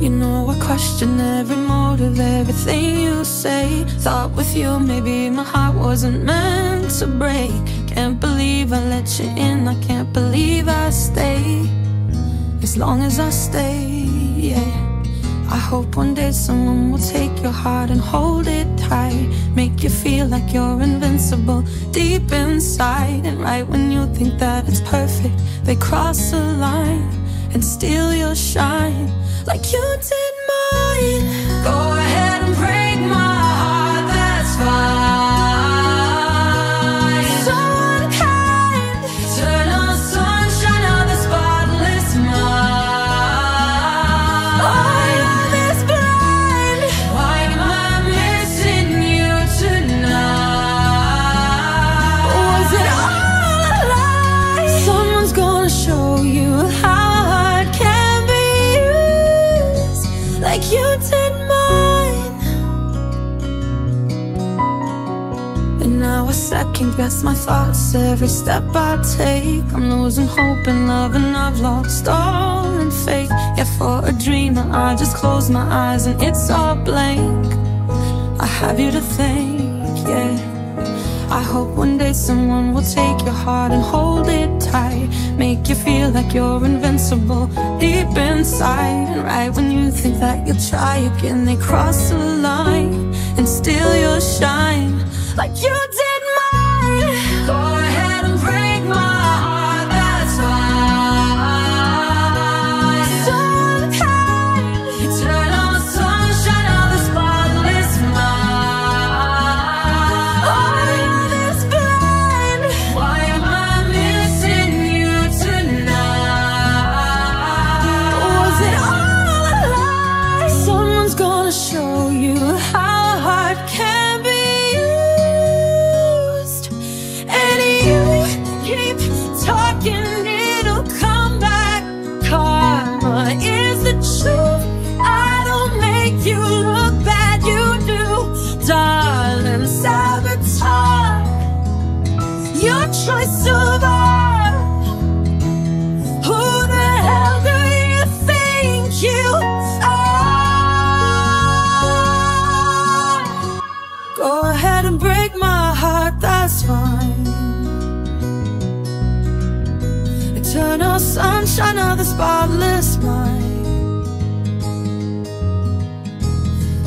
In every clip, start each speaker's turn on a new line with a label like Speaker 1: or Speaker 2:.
Speaker 1: You know I question every motive, everything you say. Thought with you maybe my heart wasn't meant to break. Can't believe I let you in, I can't believe I stay. As long as I stay, yeah. I hope one day someone will take your heart and hold it tight. Make you feel like you're invincible deep inside. And right when you think that it's perfect They cross a line and steal your shine like you did mine. Second guess my thoughts. Every step I take I'm losing hope and love and I've lost all in faith. Yeah, for a dreamer I just close my eyes and it's all blank. I have you to thank, yeah. I hope one day someone will take your heart and hold Make you feel like you're invincible deep inside. And right when you think that you'll try again They cross the line and steal your shine. Like you did keep talking. Sunshine of the spotless mind.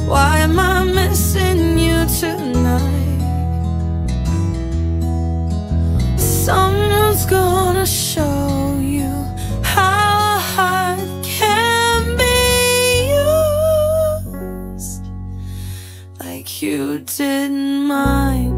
Speaker 1: Why am I missing you tonight? Someone's gonna show you how a heart can be used. Like you did mine